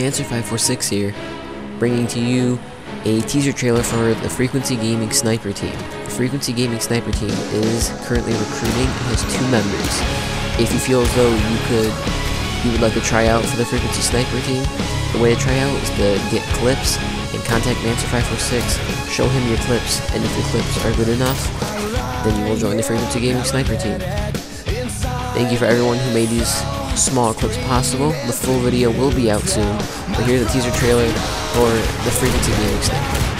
Mancer546 here, bringing to you a teaser trailer for the Frequency Gaming Sniper Team. The Frequency Gaming Sniper Team is currently recruiting and has two members. If you feel as though you could, you would like to try out for the Frequency Sniper Team, the way to try out is to get clips and contact Mancer546, show him your clips, and if your clips are good enough, then you will join the Frequency Gaming Sniper Team. Thank you for everyone who made these small clips possible. The full video will be out soon, but here's the teaser trailer for the Frequency Game Extender.